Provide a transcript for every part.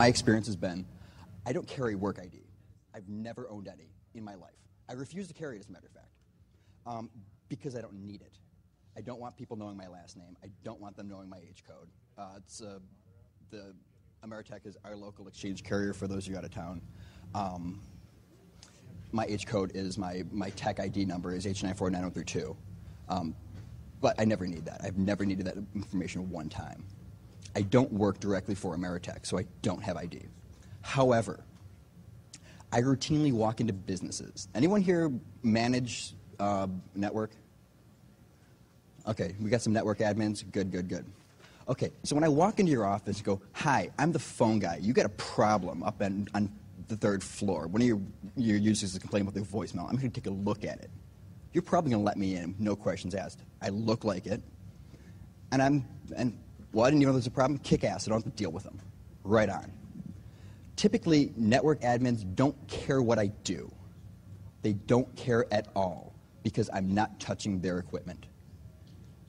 My experience has been I don't carry work ID. I've never owned any in my life. I refuse to carry it, as a matter of fact, um, because I don't need it. I don't want people knowing my last name. I don't want them knowing my H code. Uh, it's uh, the Ameritech is our local exchange carrier for those of you out of town. Um, my H code is my, my tech ID number is H94932. Um, but I never need that. I've never needed that information one time. I don't work directly for Ameritech, so I don't have ID. However, I routinely walk into businesses. Anyone here manage uh, network? Okay, we got some network admins. Good, good, good. Okay, so when I walk into your office and go, Hi, I'm the phone guy. You got a problem up on, on the third floor. One of your, your users is complaining about their voicemail. I'm going to take a look at it. You're probably going to let me in, no questions asked. I look like it. And I'm, and well, I didn't even know there's a problem. Kick ass. I don't have to deal with them. Right on. Typically, network admins don't care what I do. They don't care at all because I'm not touching their equipment.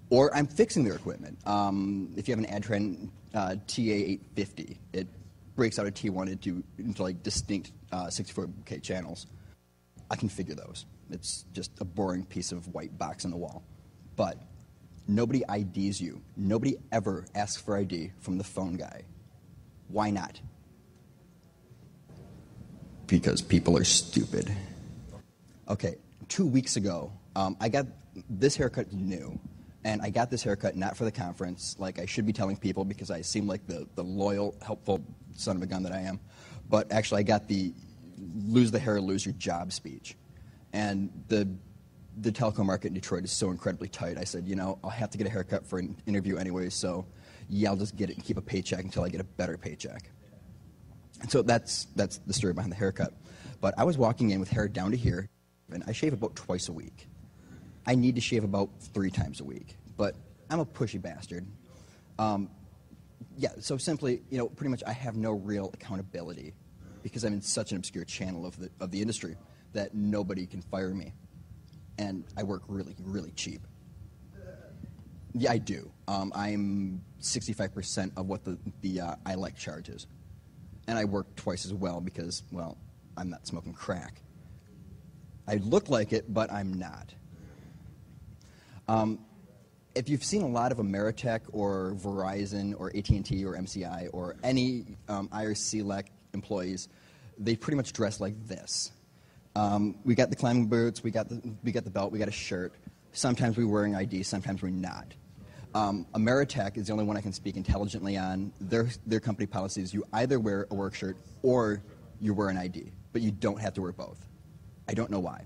Or I'm fixing their equipment. Um, if you have an Adtran uh, TA850, it breaks out a T1 into, into like distinct uh, 64K channels. I configure those. It's just a boring piece of white box on the wall. But nobody IDs you. Nobody ever asks for ID from the phone guy. Why not? Because people are stupid. Okay, two weeks ago, um, I got this haircut new. And I got this haircut not for the conference, like I should be telling people because I seem like the, the loyal, helpful son of a gun that I am. But actually, I got the lose the hair, lose your job speech. And the, the telecom market in Detroit is so incredibly tight. I said, you know, I'll have to get a haircut for an interview anyway, so yeah, I'll just get it and keep a paycheck until I get a better paycheck. And so that's, that's the story behind the haircut. But I was walking in with hair down to here, and I shave about twice a week. I need to shave about three times a week, but I'm a pushy bastard. Um, yeah, so simply, you know, pretty much I have no real accountability because I'm in such an obscure channel of the, of the industry that nobody can fire me. And I work really, really cheap. Yeah, I do. Um, I'm 65% of what the, the uh, ILEC charges. And I work twice as well because, well, I'm not smoking crack. I look like it, but I'm not. Um, if you've seen a lot of Ameritech or Verizon or AT&T or MCI or any um, IRC employees, they pretty much dress like this. Um, we got the climbing boots, we got the, we got the belt, we got a shirt. Sometimes we're wearing ID, sometimes we're not. Um, Ameritech is the only one I can speak intelligently on. Their, their company policy is you either wear a work shirt or you wear an ID, but you don't have to wear both. I don't know why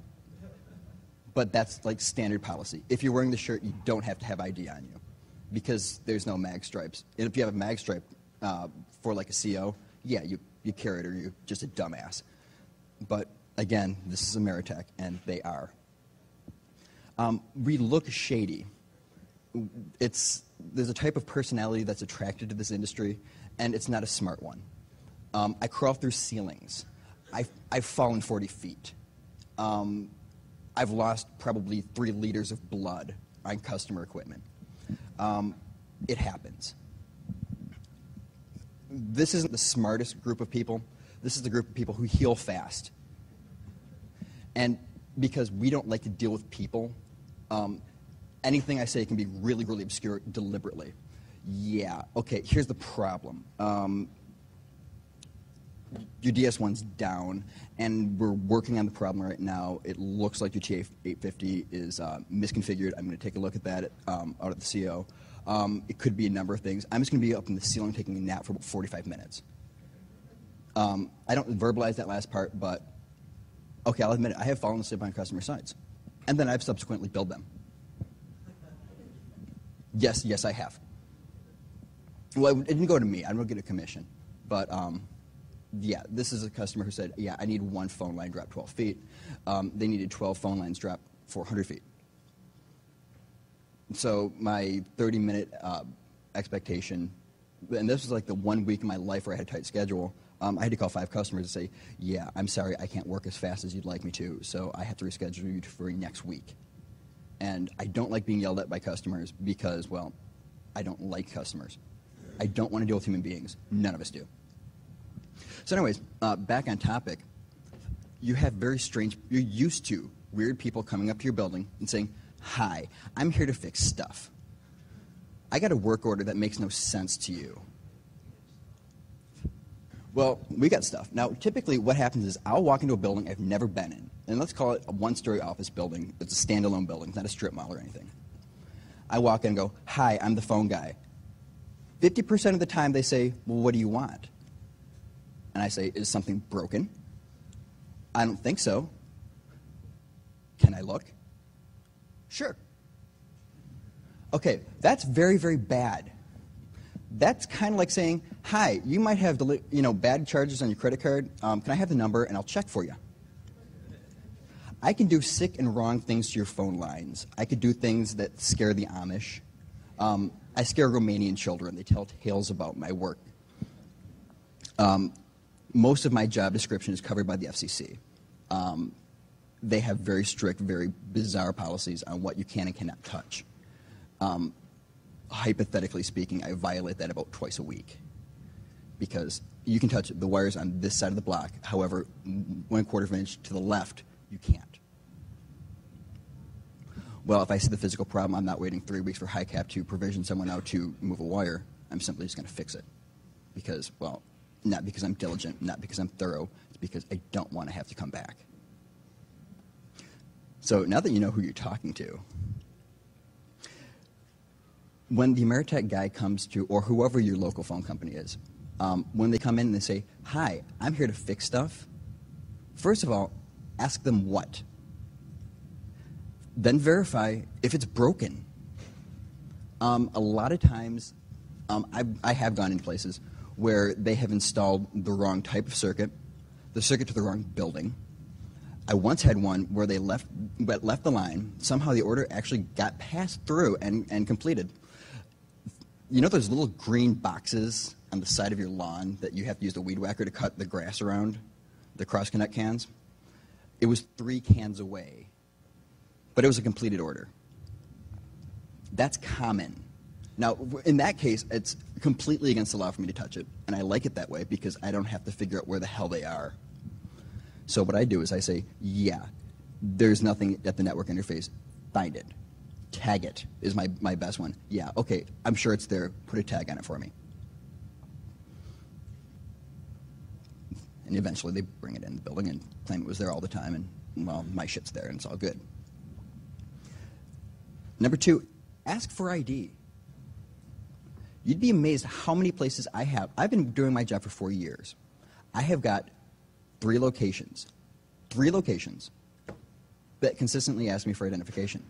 but that's like standard policy. If you're wearing the shirt, you don't have to have ID on you because there's no mag stripes. And if you have a mag stripe uh, for like a CO, yeah, you, you carry it or you're just a dumbass. But again, this is Ameritech, and they are. Um, we look shady. It's, there's a type of personality that's attracted to this industry, and it's not a smart one. Um, I crawl through ceilings. I've, I've fallen 40 feet. Um, I've lost probably three liters of blood on customer equipment. Um, it happens. This isn't the smartest group of people. This is the group of people who heal fast. And because we don't like to deal with people, um, anything I say can be really, really obscure deliberately. Yeah, okay, here's the problem. Um, your DS1's down, and we're working on the problem right now. It looks like your TA850 is uh, misconfigured. I'm going to take a look at that um, out of the CO. Um, it could be a number of things. I'm just going to be up in the ceiling taking a nap for about 45 minutes. Um, I don't verbalize that last part, but okay, I'll admit it. I have fallen asleep on customer sites, and then I've subsequently billed them. Yes, yes, I have. Well, it didn't go to me. I don't get a commission, but um, yeah, this is a customer who said, yeah, I need one phone line dropped 12 feet. Um, they needed 12 phone lines dropped 400 feet. So my 30 minute uh, expectation, and this was like the one week in my life where I had a tight schedule. Um, I had to call five customers and say, yeah, I'm sorry, I can't work as fast as you'd like me to, so I have to reschedule you for next week. And I don't like being yelled at by customers because, well, I don't like customers. I don't want to deal with human beings. None of us do So, anyways, uh, back on topic. You have very strange. You're used to weird people coming up to your building and saying, "Hi, I'm here to fix stuff." I got a work order that makes no sense to you. Well, we got stuff. Now, typically, what happens is I'll walk into a building I've never been in, and let's call it a one-story office building. It's a standalone building, it's not a strip mall or anything. I walk in and go, "Hi, I'm the phone guy." Fifty percent of the time, they say, "Well, what do you want?" And I say, "Is something broken?" I don't think so. Can I look? Sure. Okay, that's very, very bad that's kind of like saying, "Hi, you might have you know bad charges on your credit card. Um, can I have the number and I'll check for you?" I can do sick and wrong things to your phone lines. I could do things that scare the Amish. Um, I scare Romanian children. They tell tales about my work. Um, most of my job description is covered by the FCC. Um, they have very strict, very bizarre policies on what you can and cannot touch. Um, hypothetically speaking, I violate that about twice a week because you can touch the wires on this side of the block. However, one quarter of an inch to the left, you can't. Well, if I see the physical problem, I'm not waiting three weeks for HICAP to provision someone out to move a wire. I'm simply just going to fix it because, well, not because I'm diligent, not because I'm thorough. It's because I don't want to have to come back. So now that you know who you're talking to, when the Ameritech guy comes to, or whoever your local phone company is, um, when they come in and they say, Hi, I'm here to fix stuff, first of all, ask them what. Then verify if it's broken. Um, a lot of times, um, I, I have gone in places where they have installed the wrong type of circuit, the circuit to the wrong building. I once had one where they left, left the line. Somehow the order actually got passed through and, and completed you know those little green boxes on the side of your lawn that you have to use the weed whacker to cut the grass around, the cross connect cans? It was three cans away, but it was a completed order. That's common. Now, in that case, it's completely against the law for me to touch it, and I like it that way because I don't have to figure out where the hell they are. So, what I do is I say, yeah, there's nothing at the network interface, find it tag it is my, my best one. Yeah, okay, I'm sure it's there. Put a tag on it for me. And eventually they bring it in the building and claim it was there all the time, and well, my shit's there and it's all good. Number two, ask for ID. You'd be amazed how many places I have. I've been doing my job for four years. I have got three locations, three locations that consistently ask me for identification.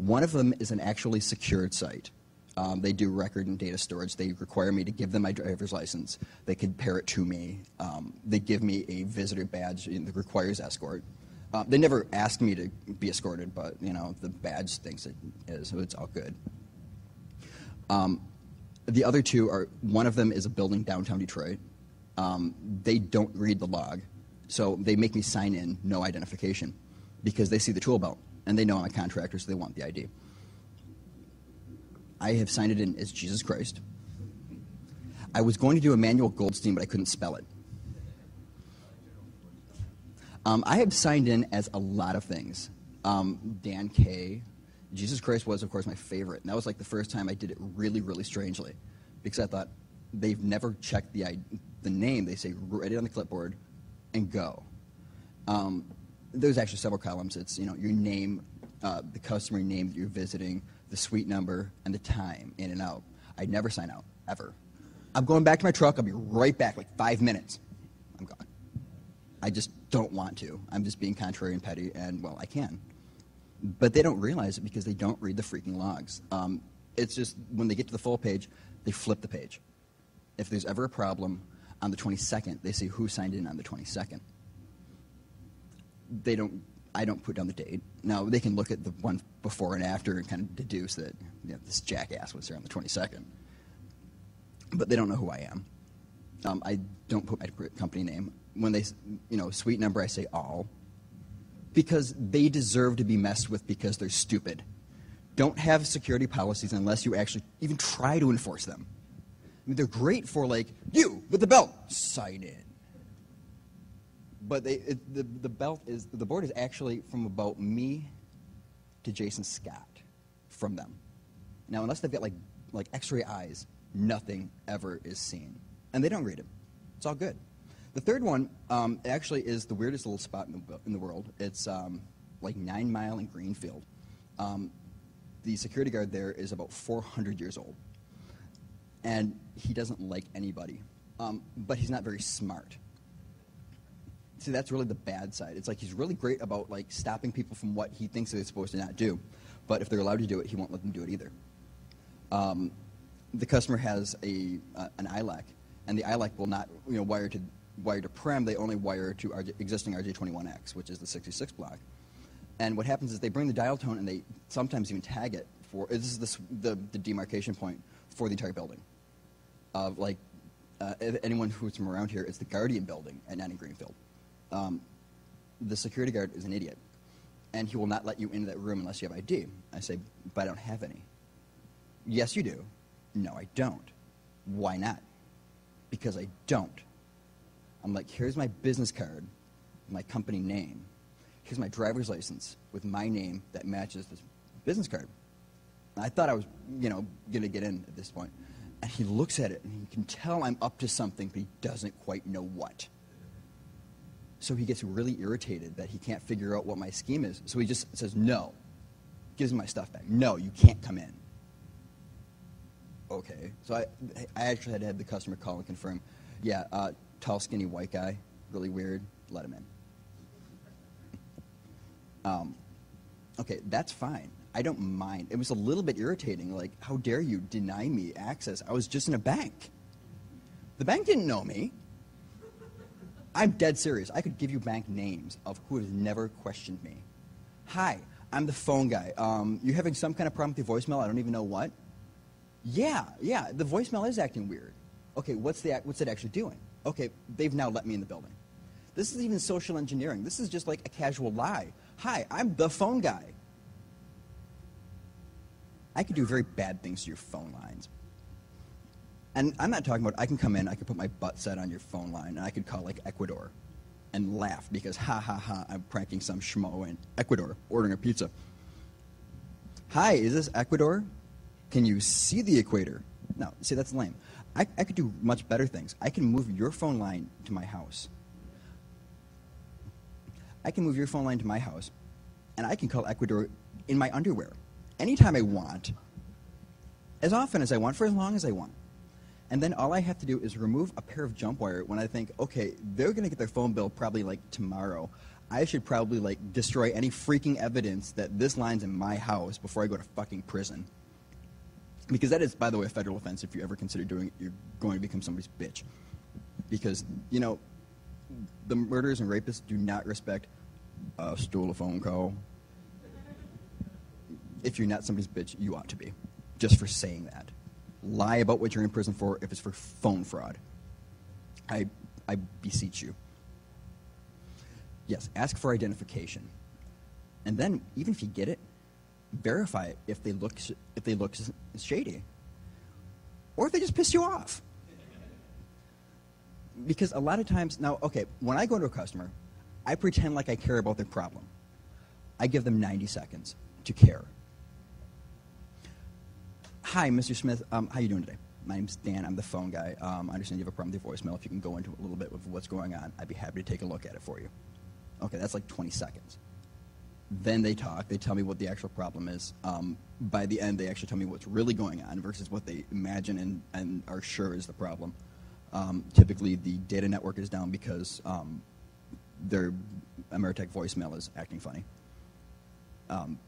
One of them is an actually secured site. Um, they do record and data storage. They require me to give them my driver's license. They compare it to me. Um, they give me a visitor badge that requires escort. Uh, they never ask me to be escorted, but you know the badge thinks it is, so it's all good. Um, the other two are one of them is a building downtown Detroit. Um, they don't read the log, so they make me sign in no identification because they see the tool belt and they know I'm a contractor, so they want the ID. I have signed it in as Jesus Christ. I was going to do Emmanuel Goldstein, but I couldn't spell it. Um, I have signed in as a lot of things. Um, Dan K. Jesus Christ was, of course, my favorite. And that was like the first time I did it really, really strangely. Because I thought they've never checked the, the name. They say, write it on the clipboard and go. Um, there's actually several columns. It's you know your name, uh, the customer name that you're visiting, the suite number, and the time in and out. I never sign out ever. I'm going back to my truck. I'll be right back, like five minutes. I'm gone. I just don't want to. I'm just being contrary and petty, and well, I can. But they don't realize it because they don't read the freaking logs. Um, it's just when they get to the full page, they flip the page. If there's ever a problem on the 22nd, they say who signed in on the 22nd they don't I don't put down the date. Now they can look at the one before and after and kind of deduce that you know, this jackass was there on the 22nd, but they don't know who I am. Um, I don't put my company name when they you know sweet number. I say all because they deserve to be messed with because they're stupid. Don't have security policies unless you actually even try to enforce them. I mean, they're great for like you with the belt, sign in. But they, it, the, the belt is the board is actually from about me to Jason Scott from them. Now, unless they've got like like X-ray eyes, nothing ever is seen, and they don't read it. It's all good. The third one um, actually is the weirdest little spot in the, in the world. It's um, like Nine Mile in Greenfield. Um, the security guard there is about 400 years old, and he doesn't like anybody, um, but he's not very smart. See, that's really the bad side. It's like he's really great about like stopping people from what he thinks they're supposed to not do, but if they're allowed to do it, he won't let them do it either. Um, the customer has a uh, an ILEC, and the ILEC will not you know wire to wire to prem. They only wire to existing RJ21X, which is the 66 block. And what happens is they bring the dial tone and they sometimes even tag it for this is the, the, the demarcation point for the entire building. Of like uh, anyone who's from around here, it's the Guardian building at 90 Greenfield. Um, the security guard is an idiot, and he will not let you into that room unless you have ID. I say, but I don't have any. Yes, you do. No, I don't. Why not? Because I don't. I'm like, here's my business card, my company name. Here's my driver's license with my name that matches this business card. I thought I was, you know, going to get in at this point. And he looks at it and he can tell I'm up to something, but he doesn't quite know what. So he gets really irritated that he can't figure out what my scheme is. So he just says, no. Gives me my stuff back. No, you can't come in. Okay. So I, I actually had to have the customer call and confirm, yeah, uh, tall, skinny white guy, really weird, let him in. Um, okay, that's fine. I don't mind. It was a little bit irritating. Like, how dare you deny me access? I was just in a bank. The bank didn't know me. I'm dead serious. I could give you bank names of who has never questioned me. Hi, I'm the phone guy. Um, you having some kind of problem with your voicemail? I don't even know what. Yeah, yeah, the voicemail is acting weird. Okay, what's, the, what's it actually doing? Okay, they've now let me in the building. This is even social engineering. This is just like a casual lie. Hi, I'm the phone guy. I could do very bad things to your phone lines. And I'm not talking about I can come in, I can put my butt set on your phone line, and I could call like Ecuador and laugh because ha ha ha, I'm pranking some schmo in Ecuador ordering a pizza. Hi, is this Ecuador? Can you see the equator? No, see, that's lame. I, I could do much better things. I can move your phone line to my house. I can move your phone line to my house, and I can call Ecuador in my underwear anytime I want, as often as I want, for as long as I want. And then all I have to do is remove a pair of jump wire when I think, okay, they're going to get their phone bill probably like tomorrow. I should probably like destroy any freaking evidence that this line's in my house before I go to fucking prison. Because that is, by the way, a federal offense. If you ever consider doing it, you're going to become somebody's bitch. Because, you know, the murderers and rapists do not respect a stole a phone call. If you're not somebody's bitch, you ought to be, just for saying that lie about what you're in prison for if it's for phone fraud. I, I beseech you. Yes, ask for identification. And then, even if you get it, verify it if they look, if they look shady. Or if they just piss you off. Because a lot of times, now, okay, when I go to a customer, I pretend like I care about their problem. I give them 90 seconds to care. Hi, Mr. Smith. Um, how you doing today? My name's Dan. I'm the phone guy. Um, I understand you have a problem with your voicemail. If you can go into a little bit of what's going on, I'd be happy to take a look at it for you. Okay, that's like 20 seconds. Then they talk. They tell me what the actual problem is. Um, by the end, they actually tell me what's really going on versus what they imagine and, and are sure is the problem. Um, typically, the data network is down because um, their Ameritech voicemail is acting funny. Um,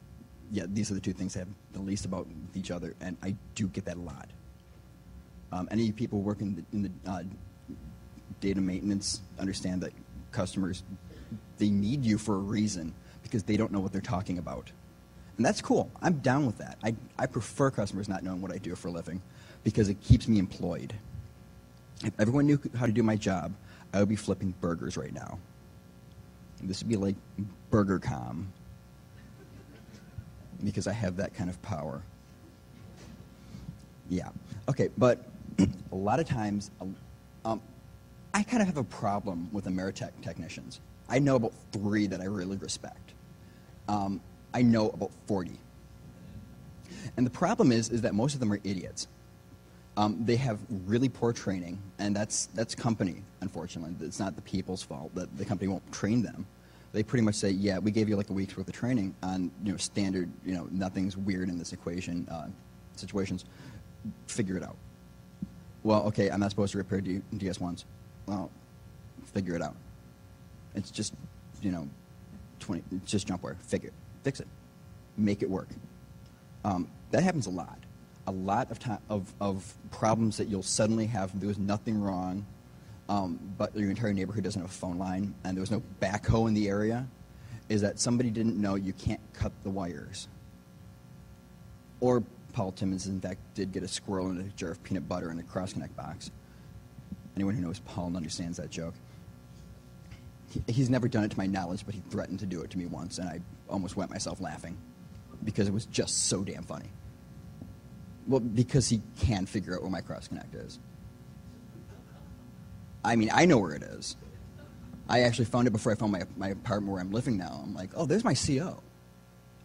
yeah, these are the two things I have the least about each other, and I do get that a lot. Um, any people working in the, in the uh, data maintenance understand that customers they need you for a reason because they don't know what they're talking about. And that's cool. I'm down with that. I, I prefer customers not knowing what I do for a living because it keeps me employed. If everyone knew how to do my job, I would be flipping burgers right now. This would be like BurgerCom because I have that kind of power. Yeah. Okay, but a lot of times, um, um, I kind of have a problem with Ameritech technicians. I know about three that I really respect. Um, I know about 40. And the problem is, is that most of them are idiots. Um, they have really poor training, and that's, that's company, unfortunately. It's not the people's fault that the company won't train them. They pretty much say, yeah, we gave you like a week's worth of training on you know, standard, you know, nothing's weird in this equation uh, situations. Figure it out. Well, okay, I'm not supposed to repair D- DS1s. Well, figure it out. It's just, you know, 20, it's just jump wire. Figure it. Fix it. Make it work. Um, that happens a lot. A lot of, time, of, of problems that you'll suddenly have, there was nothing wrong, um, but your entire neighborhood doesn't have a phone line, and there was no backhoe in the area, is that somebody didn't know you can't cut the wires. Or Paul Timmons, in fact, did get a squirrel in a jar of peanut butter in a cross connect box. Anyone who knows Paul understands that joke. He, he's never done it to my knowledge, but he threatened to do it to me once, and I almost wet myself laughing because it was just so damn funny. Well, because he can figure out where my cross connect is. I mean, I know where it is. I actually found it before I found my, my apartment where I'm living now. I'm like, oh, there's my CO.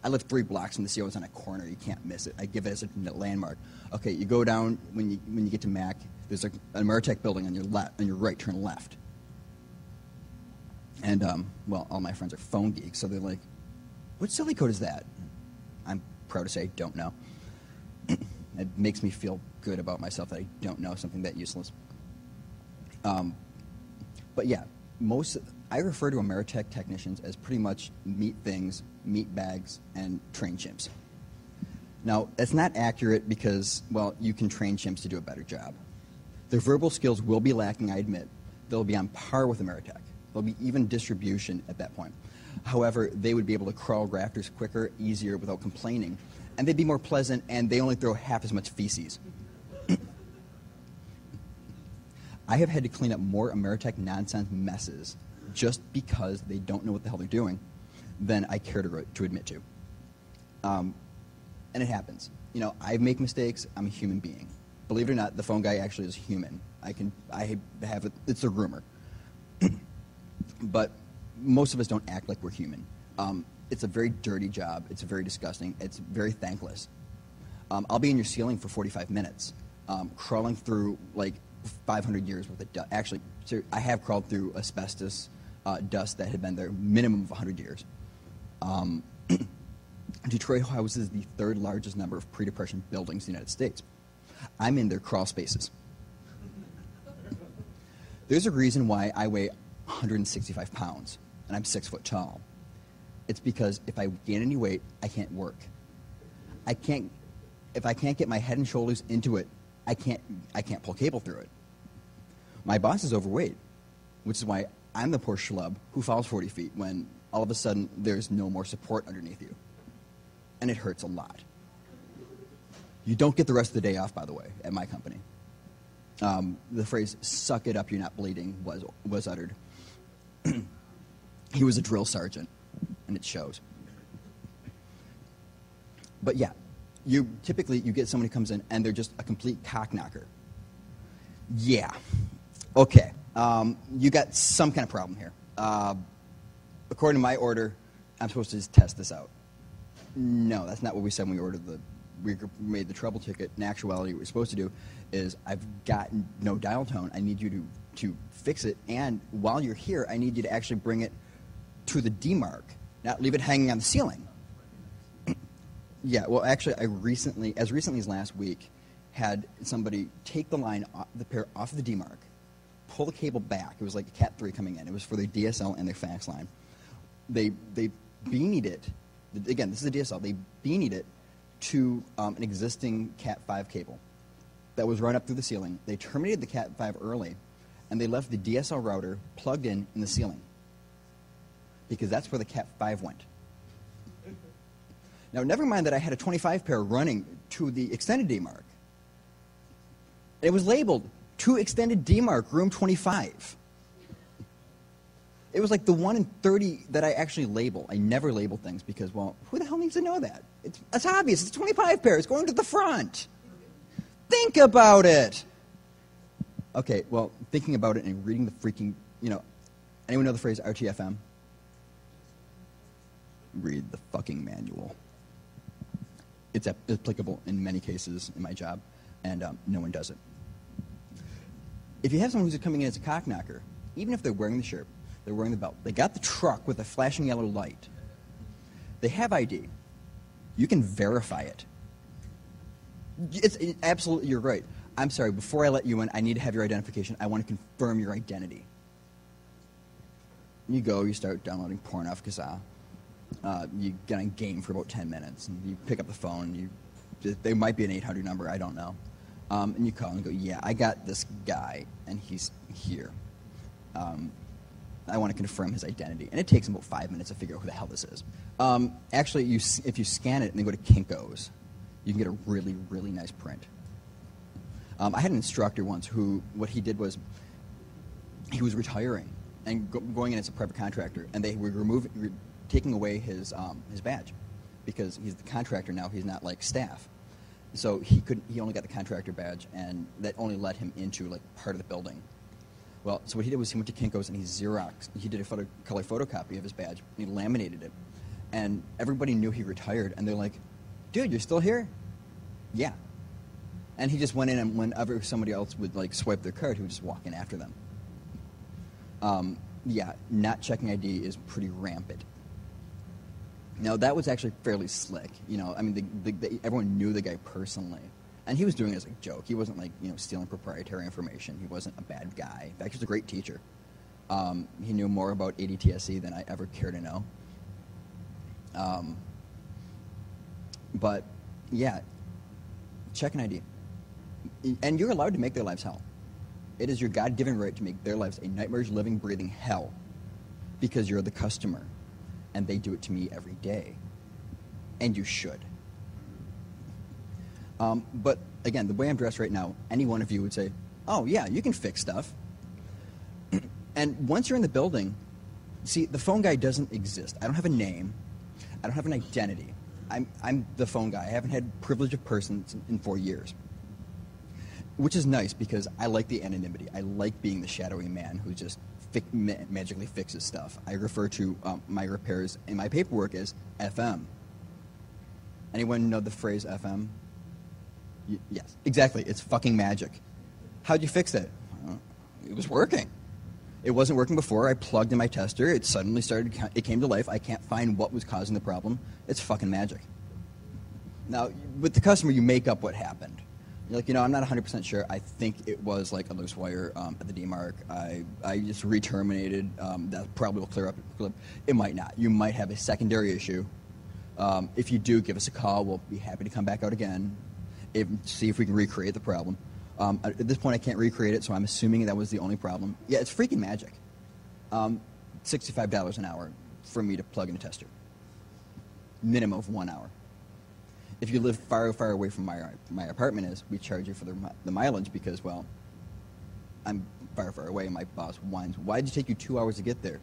I live three blocks from the CO. It's on a corner. You can't miss it. I give it as a landmark. Okay, you go down when you when you get to Mac. There's a, Ameritech building on your left, on your right. Turn left. And um, well, all my friends are phone geeks, so they're like, "What silly code is that?" I'm proud to say I don't know. it makes me feel good about myself that I don't know something that useless. Um, but yeah, most I refer to Ameritech technicians as pretty much meat things, meat bags, and train chimps. Now, that's not accurate because, well, you can train chimps to do a better job. Their verbal skills will be lacking, I admit. They'll be on par with Ameritech. There'll be even distribution at that point. However, they would be able to crawl rafters quicker, easier, without complaining. And they'd be more pleasant, and they only throw half as much feces. I have had to clean up more Ameritech nonsense messes just because they don't know what the hell they're doing than I care to, to admit to. Um, and it happens. You know, I make mistakes. I'm a human being. Believe it or not, the phone guy actually is human. I can, I have, it, it's a rumor. but most of us don't act like we're human. Um, it's a very dirty job. It's very disgusting. It's very thankless. Um, I'll be in your ceiling for 45 minutes, um, crawling through like 500 years worth of dust. Actually, I have crawled through asbestos uh, dust that had been there minimum of 100 years. Um, Detroit houses the third largest number of pre-depression buildings in the United States. I'm in their crawl spaces. There's a reason why I weigh 165 pounds and I'm six foot tall. It's because if I gain any weight, I can't work. I can't, if I can't get my head and shoulders into it, I can't, I can't pull cable through it. My boss is overweight, which is why I'm the poor schlub who falls 40 feet when all of a sudden there's no more support underneath you. And it hurts a lot. You don't get the rest of the day off, by the way, at my company. Um, the phrase, suck it up, you're not bleeding, was, was uttered. he was a drill sergeant, and it shows. But yeah, you typically you get somebody who comes in and they're just a complete cock knocker. Yeah. Okay um, you got some kind of problem here. Uh, according to my order, I'm supposed to just test this out. No, that's not what we said when we ordered the we made the trouble ticket. In actuality, what we're supposed to do is I've got no dial tone. I need you to to fix it, and while you're here, I need you to actually bring it to the demarc, not leave it hanging on the ceiling. Yeah, well, actually, I recently, as recently as last week, had somebody take the line, off, the pair off of the demarc, pull the cable back. It was like a Cat 3 coming in. It was for their DSL and their fax line. They, they beanied it, again, this is a DSL, they beanied it to um, an existing Cat 5 cable that was run up through the ceiling. They terminated the Cat 5 early, and they left the DSL router plugged in in the ceiling because that's where the Cat 5 went. Now, never mind that I had a 25 pair running to the extended demarc. It was labeled two extended demarc, room 25. It was like the one in 30 that I actually label. I never label things because, well, who the hell needs to know that? It's, it's obvious. It's 25 pairs going to the front. Think about it. Okay, well, thinking about it and reading the freaking, you know, anyone know the phrase RTFM? Read the fucking manual. It's applicable in many cases in my job, and um, no one does it. If you have someone who's coming in as a cock knocker, even if they're wearing the shirt, they're wearing the belt, they got the truck with a flashing yellow light, they have ID, you can verify it. It's it, absolutely, you're right. I'm sorry, before I let you in, I need to have your identification. I want to confirm your identity. You go, you start downloading porn off Kazaa. Uh, you get on game for about 10 minutes, and you pick up the phone. You, there might be an 800 number, I don't know. Um, and you call and go, yeah, I got this guy, and he's here. Um, I want to confirm his identity. And it takes him about five minutes to figure out who the hell this is. Um, actually, you, if you scan it and then go to Kinko's, you can get a really, really nice print. Um, I had an instructor once who, what he did was, he was retiring and go, going in as a private contractor, and they were removing, re- taking away his, um, his badge because he's the contractor now, he's not like staff. So he could he only got the contractor badge, and that only let him into like part of the building. Well, so what he did was he went to Kinko's and he Xerox. He did a photo, color photocopy of his badge. He laminated it, and everybody knew he retired. And they're like, "Dude, you're still here?" Yeah. And he just went in, and whenever somebody else would like swipe their card, he would just walk in after them. Um, yeah, not checking ID is pretty rampant. Now that was actually fairly slick. You know, I mean, the, the, the, everyone knew the guy personally, and he was doing it as a joke. He wasn't like you know stealing proprietary information. He wasn't a bad guy. In fact, he was a great teacher. Um, he knew more about ADTSC than I ever care to know. Um, but yeah, check an ID, and you're allowed to make their lives hell. It is your God-given right to make their lives a nightmarish, living, breathing hell, because you're the customer and they do it to me every day. And you should. Um, but again, the way I'm dressed right now, any one of you would say, oh, yeah, you can fix stuff. and once you're in the building, see, the phone guy doesn't exist. I don't have a name, I don't have an identity. I'm, I'm the phone guy. I haven't had privilege of person in four years. Which is nice because I like the anonymity. I like being the shadowy man who just fi- ma- magically fixes stuff. I refer to um, my repairs in my paperwork as FM. Anyone know the phrase FM? Y- yes, exactly. It's fucking magic. How'd you fix it? Uh, it was working. It wasn't working before. I plugged in my tester. It suddenly started. It came to life. I can't find what was causing the problem. It's fucking magic. Now, with the customer, you make up what happened. You're like, you know, I'm not 100% sure. I think it was like a loose wire um, at the DMARC. I, I just re-terminated. Um, that probably will clear up. It might not. You might have a secondary issue. Um, if you do, give us a call. We'll be happy to come back out again, if, see if we can recreate the problem. Um, at this point, I can't recreate it, so I'm assuming that was the only problem. Yeah, it's freaking magic. Um, $65 an hour for me to plug in a tester. Minimum of one hour if you live far, far away from my, my apartment is, we charge you for the, the mileage because, well, I'm far, far away and my boss whines, why did it take you two hours to get there?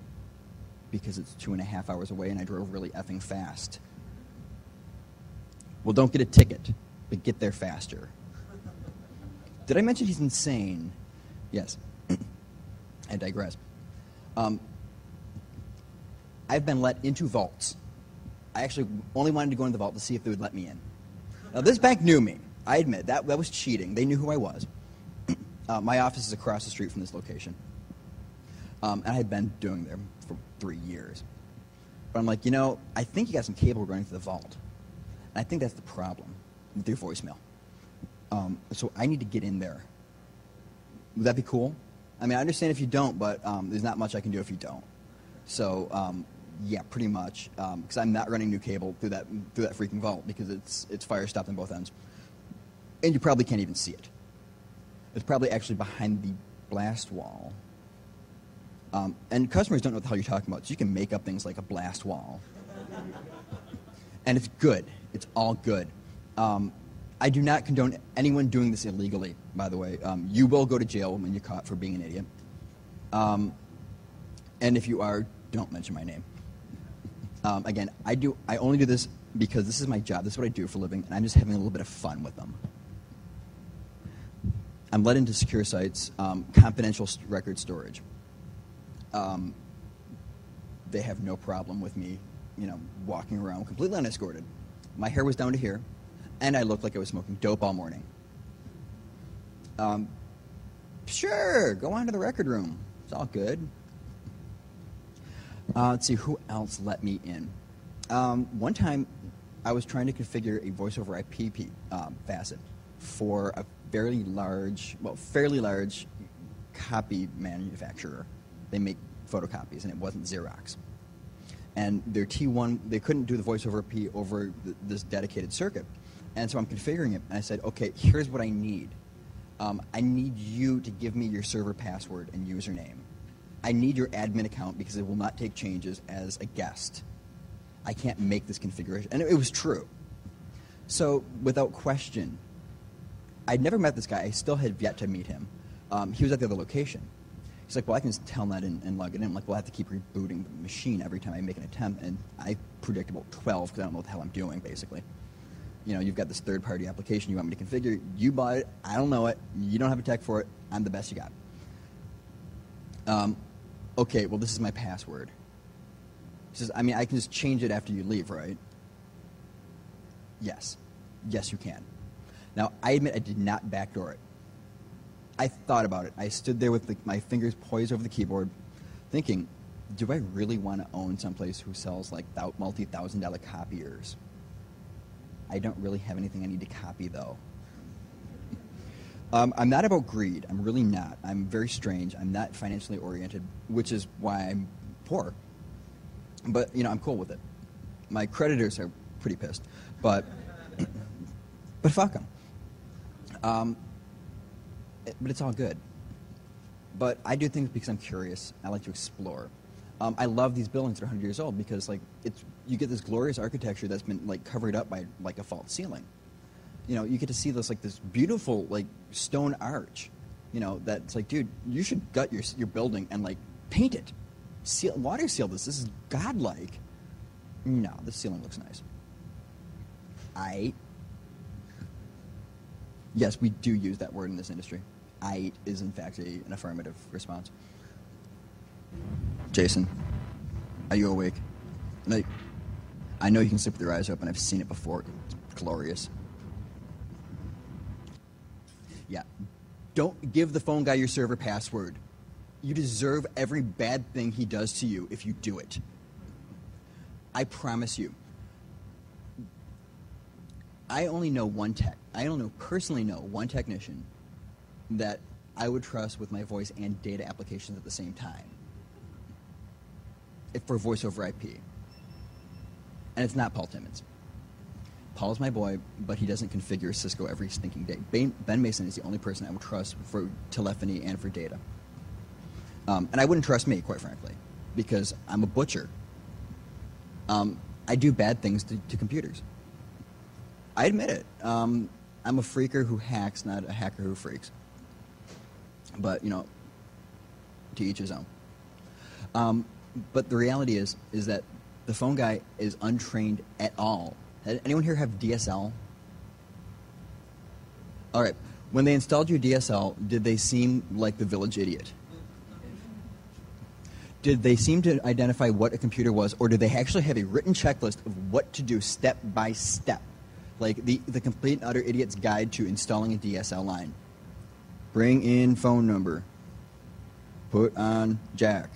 Because it's two and a half hours away and I drove really effing fast. Well, don't get a ticket, but get there faster. Did I mention he's insane? Yes. I digress. Um, I've been let into vaults I actually only wanted to go into the vault to see if they would let me in. Now, this bank knew me. I admit that that was cheating. They knew who I was. uh, my office is across the street from this location, um, and I had been doing there for three years. But I'm like, you know, I think you got some cable running to the vault, and I think that's the problem with your voicemail. Um, so I need to get in there. Would that be cool? I mean, I understand if you don't, but um, there's not much I can do if you don't. So um, yeah, pretty much. Because um, I'm not running new cable through that through that freaking vault because it's it's fire stopped on both ends, and you probably can't even see it. It's probably actually behind the blast wall. Um, and customers don't know what the hell you're talking about, so you can make up things like a blast wall. and it's good. It's all good. Um, I do not condone anyone doing this illegally, by the way. Um, you will go to jail when you're caught for being an idiot. Um, and if you are, don't mention my name. Um, again, I do. I only do this because this is my job. This is what I do for a living, and I'm just having a little bit of fun with them. I'm let into secure sites, um, confidential record storage. Um, they have no problem with me, you know, walking around completely unescorted. My hair was down to here, and I looked like I was smoking dope all morning. Um, sure, go on to the record room. It's all good. Uh, let's see, who else let me in? Um, one time, I was trying to configure a voice over IP um, facet for a fairly large, well, fairly large copy manufacturer. They make photocopies, and it wasn't Xerox. And their T1, they couldn't do the voice over IP over th- this dedicated circuit. And so I'm configuring it, and I said, okay, here's what I need. Um, I need you to give me your server password and username. I need your admin account because it will not take changes as a guest. I can't make this configuration. And it, was true. So, without question, I'd never met this guy. I still had yet to meet him. Um, he was at the other location. He's like, well, I can just tell that and, and log it in. I'm like, well, I have to keep rebooting the machine every time I make an attempt. And I predict about 12 because I don't know what the hell I'm doing, basically. You know, you've got this third party application you want me to configure. You bought it. I don't know it. You don't have a tech for it. I'm the best you got. Um, okay, well, this is my password. He says, I mean, I can just change it after you leave, right? Yes. Yes, you can. Now, I admit I did not backdoor it. I thought about it. I stood there with the, my fingers poised over the keyboard, thinking, do I really want to own someplace who sells like multi thousand dollar copiers? I don't really have anything I need to copy, though. Um, I'm not about greed. I'm really not. I'm very strange. I'm not financially oriented, which is why I'm poor. But you know, I'm cool with it. My creditors are pretty pissed, but but fuck them. Um, it- but it's all good. But I do things because I'm curious. I like to explore. Um, I love these buildings that are 100 years old because like it's you get this glorious architecture that's been like covered up by like a false ceiling. You know, you get to see this like this beautiful like stone arch. You know, that's like, dude, you should gut your your building and like paint it, seal, water seal this. This is godlike. No, the ceiling looks nice. I. Yes, we do use that word in this industry. I is in fact a, an affirmative response. Jason, are you awake? Like, I know you can sleep with your eyes open. I've seen it before. It's glorious. Yeah. Don't give the phone guy your server password. You deserve every bad thing he does to you if you do it. I promise you. I only know one tech. I only know, personally know one technician that I would trust with my voice and data applications at the same time if for voice over IP. And it's not Paul Timmons. Paul's my boy, but he doesn't configure Cisco every stinking day. Ben, ben Mason is the only person I would trust for telephony and for data. Um, and I wouldn't trust me, quite frankly, because I'm a butcher. Um, I do bad things to, to computers. I admit it. Um, I'm a phreaker who hacks, not a hacker who phreaks. But, you know, to each his own. Um, but the reality is, is that the phone guy is untrained at all. Anyone here have DSL? All right. When they installed your DSL, did they seem like the village idiot? Did they seem to identify what a computer was, or did they actually have a written checklist of what to do step by step? Like the, the complete and utter idiot's guide to installing a DSL line. Bring in phone number. Put on jack.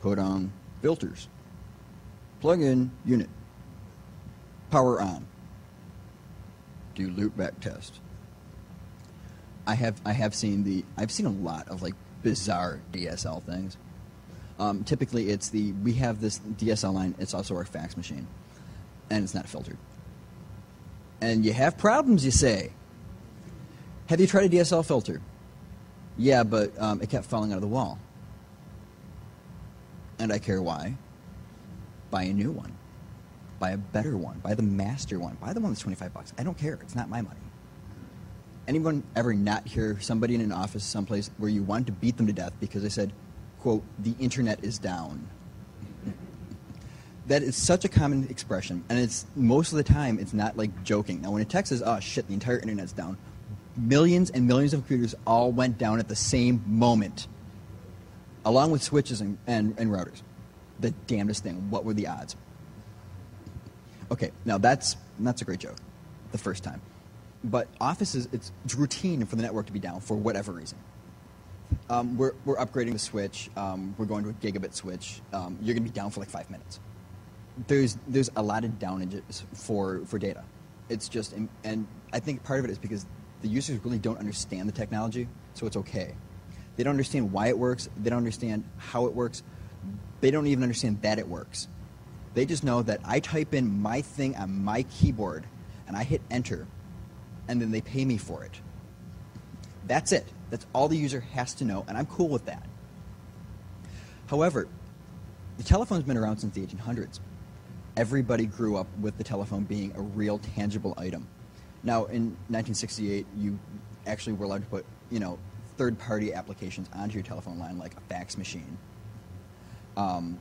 Put on filters. Plug in unit. Power on. Do loopback test. I have I have seen the I've seen a lot of like bizarre DSL things. Um, typically, it's the we have this DSL line. It's also our fax machine, and it's not filtered. And you have problems, you say. Have you tried a DSL filter? Yeah, but um, it kept falling out of the wall. And I care why. Buy a new one. Buy a better one. Buy the master one. Buy the one that's 25 bucks. I don't care. It's not my money. Anyone ever not hear somebody in an office someplace where you wanted to beat them to death because they said, quote, the internet is down? that is such a common expression, and it's most of the time it's not like joking. Now, when a text says, "Oh shit, the entire internet's down," millions and millions of computers all went down at the same moment, along with switches and, and, and routers. The damnedest thing. What were the odds? Okay, now that's, that's a great joke the first time. But offices, it's, routine for the network to be down for whatever reason. Um, we're, we're upgrading the switch. Um, we're going to a gigabit switch. Um, you're going to be down for like five minutes. There's, there's a lot of downages for, for data. It's just, and I think part of it is because the users really don't understand the technology, so it's okay. They don't understand why it works. They don't understand how it works. They don't even understand that it works. They just know that I type in my thing on my keyboard and I hit enter, and then they pay me for it. That's it. That's all the user has to know, and I'm cool with that. However, the telephone's been around since the 1800s. Everybody grew up with the telephone being a real tangible item. Now, in 1968, you actually were allowed to put, you know, third-party applications onto your telephone line, like a fax machine. Um,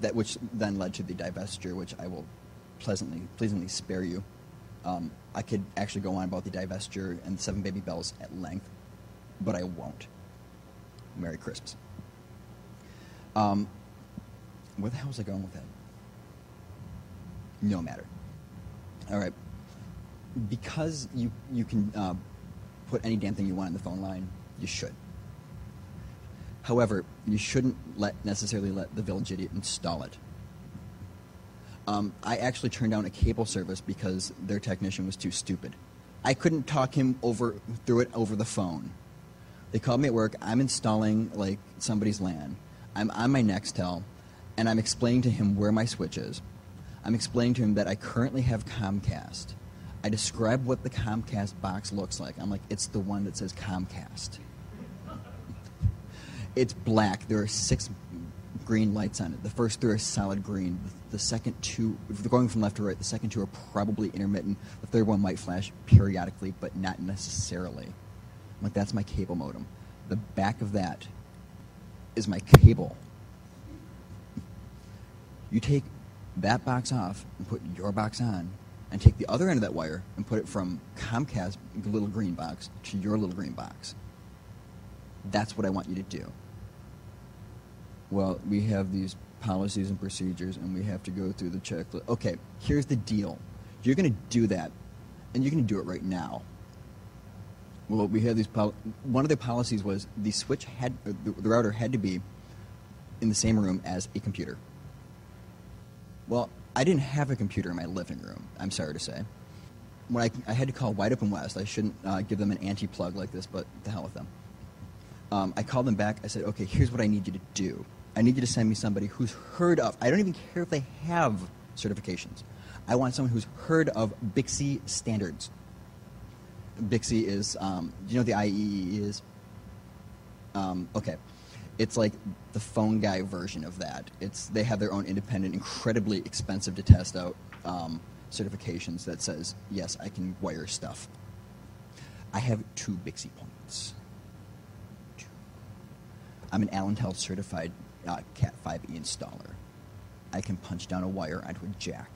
that which then led to the divestiture, which I will pleasantly, pleasantly spare you. Um, I could actually go on about the divestiture and the Seven Baby Bells at length, but I won't. Merry Christmas. Um, where the hell was I going with that? No matter. All right. Because you you can uh, put any damn thing you want in the phone line, you should. However, you shouldn't let necessarily let the village idiot install it. Um, I actually turned down a cable service because their technician was too stupid. I couldn't talk him over through it over the phone. They called me at work. I'm installing like somebody's LAN. I'm on my Nextel, and I'm explaining to him where my switch is. I'm explaining to him that I currently have Comcast. I describe what the Comcast box looks like. I'm like, it's the one that says Comcast. It's black. There are six green lights on it. The first three are solid green. The, second two, if they're going from left to right, the second two are probably intermittent. The third one might flash periodically, but not necessarily. I'm like, that's my cable modem. The back of that is my cable. You take that box off and put your box on, and take the other end of that wire and put it from Comcast little green box to your little green box. That's what I want you to do well, we have these policies and procedures and we have to go through the checklist. Okay, here's the deal. You're going to do that, and you're going to do it right now. Well, we have these. Pol- one of the policies was the switch had, the, router had to be in the same room as a computer. Well, I didn't have a computer in my living room. I'm sorry to say. When I, I had to call Wide Open West, I shouldn't uh, give them an anti-plug like this, but the hell with them. Um, I called them back. I said, okay, here's what I need you to do. I need you to send me somebody who's heard of, I don't even care if they have certifications. I want someone who's heard of BICSI standards. BICSI is, um, do you know what the IEEE is? Um, okay. It's like the phone guy version of that. It's, they have their own independent, incredibly expensive to test out um, certifications that says, yes, I can wire stuff. I have two BICSI points. I'm an Allentel certified uh, Cat 5e installer. I can punch down a wire onto a jack.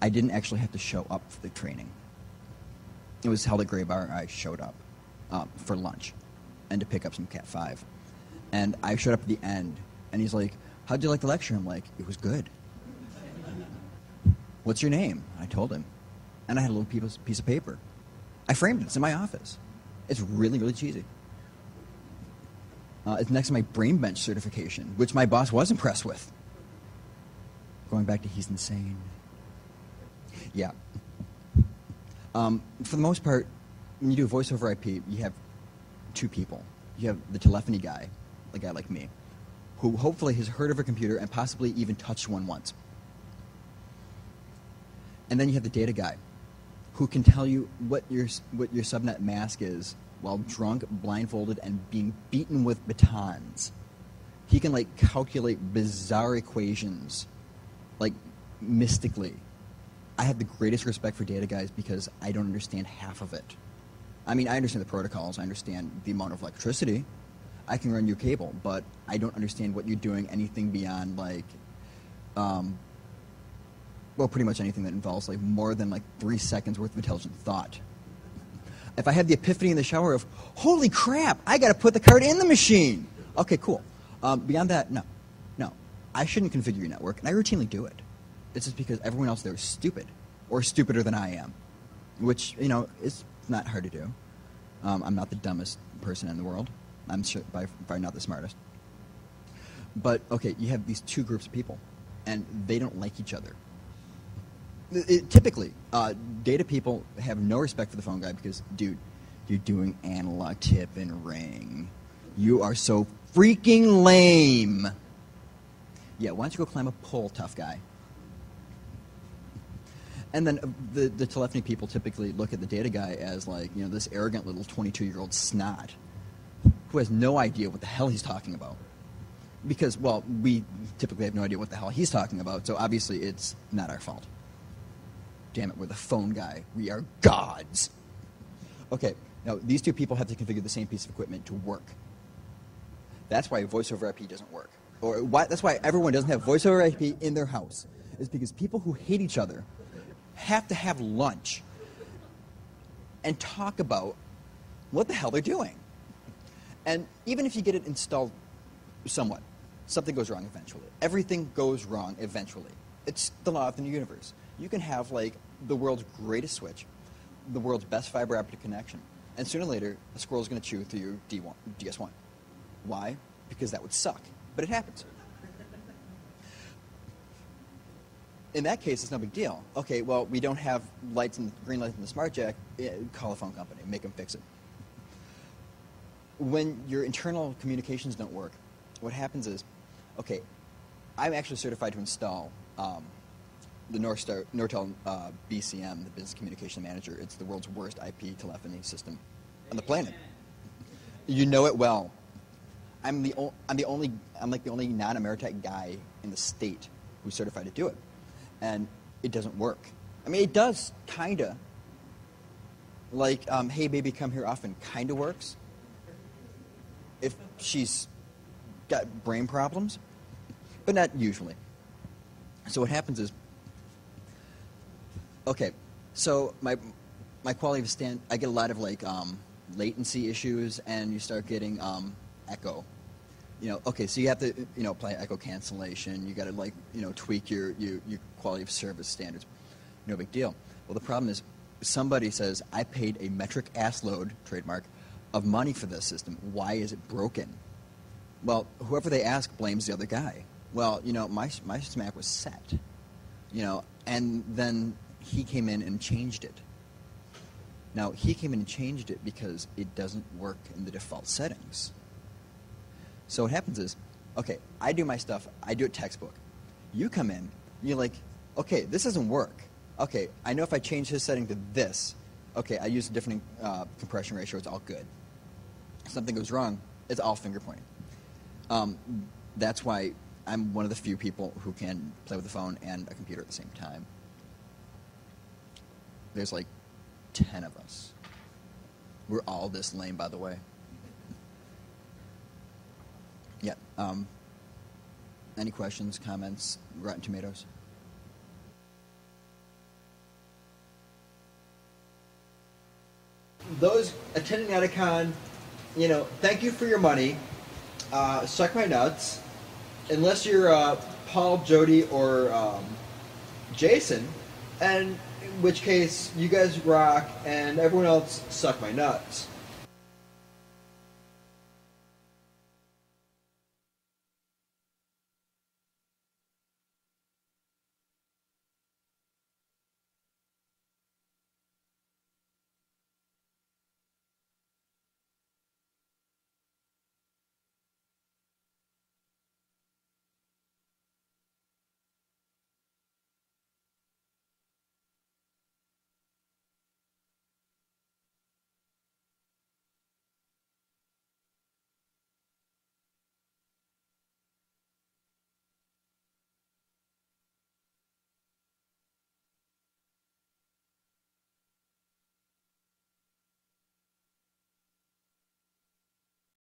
I didn't actually have to show up for the training. It was held at Graybar. I showed up um, for lunch and to pick up some Cat 5. And I showed up at the end, and he's like, How'd you like the lecture? I'm like, It was good. What's your name? I told him. And I had a little piece of paper. I framed it. It's in my office. It's really, really cheesy. Uh, it's next to my Brainbench certification, which my boss was impressed with. Going back to he's insane. Yeah. Um, for the most part, when you do voice over IP, you have two people. You have the telephony guy, a guy like me, who hopefully has heard of a computer and possibly even touched one once. And then you have the data guy, who can tell you what your, what your subnet mask is while drunk, blindfolded, and being beaten with batons. He can like calculate bizarre equations, like mystically. I have the greatest respect for data guys because I don't understand half of it. I mean, I understand the protocols, I understand the amount of electricity. I can run your cable, but I don't understand what you're doing anything beyond like, um, well, pretty much anything that involves like more than like three seconds worth of intelligent thought. If I have the epiphany in the shower of, holy crap, I got to put the card in the machine. Okay, cool. Um, beyond that, no. No. I shouldn't configure your network, and I routinely do it. It's just because everyone else there is stupid, or stupider than I am, which, you know, is not hard to do. Um, I'm not the dumbest person in the world. I'm sure by far not the smartest. But, okay, you have these two groups of people, and they don't like each other. It, typically, uh, data people have no respect for the phone guy because, dude, you're doing analog tip and ring. You are so freaking lame. Yeah, why don't you go climb a pole, tough guy? And then uh, the, the telephony people typically look at the data guy as like, you know, this arrogant little 22 year old snot who has no idea what the hell he's talking about. Because, well, we typically have no idea what the hell he's talking about, so obviously it's not our fault. Damn it, we're the phone guy. We are gods. Okay, now these two people have to configure the same piece of equipment to work. That's why voice over IP doesn't work. Or why, that's why everyone doesn't have voice over IP in their house. Is because people who hate each other have to have lunch and talk about what the hell they're doing. And even if you get it installed somewhat, something goes wrong eventually. Everything goes wrong eventually. It's the law of the universe. You can have like the world's greatest switch, the world's best fiber optic connection, and sooner or later a squirrel is going to chew through your D1, DS1. Why? Because that would suck. But it happens. In that case, it's no big deal. Okay, well, we don't have lights and green lights in the smart jack. Eh, call a phone company, make them fix it. When your internal communications don't work, what happens is, okay, I'm actually certified to install um, the Norstar, Nortel uh, BCM, the Business Communication Manager. It's the world's worst IP telephony system on the planet. You know it well. I'm the, I'm the only, I'm like the only non-Ameritech guy in the state who's certified to do it. And it doesn't work. I mean, it does, kinda. Like, um, hey baby, come here often, kinda works. If she's got brain problems, but not usually. So what happens is, okay, so my my quality of stand, I get a lot of like um, latency issues, and you start getting um, echo. You know, okay, so you have to you know apply echo cancellation. You got to like you know tweak your, your your quality of service standards. No big deal. Well, the problem is somebody says I paid a metric ass load trademark of money for this system. Why is it broken? Well, whoever they ask blames the other guy. Well, you know, my my smack was set. You know, and then he came in and changed it. Now, he came in and changed it because it doesn't work in the default settings. So what happens is, okay, I do my stuff, I do it textbook. You come in, you're like, okay, this doesn't work. Okay, I know if I change his setting to this, okay, I use a different uh, compression ratio, it's all good. Something goes wrong, it's all finger pointing. Um, that's why I'm one of the few people who can play with the phone and a computer at the same time. There's like 10 of us. We're all this lame, by the way. Yeah. Um, any questions, comments, Rotten Tomatoes? Those attending Notacon, you know, thank you for your money. Uh, suck my nuts. Unless you're uh, Paul, Jody, or um, Jason, and in which case you guys rock, and everyone else suck my nuts.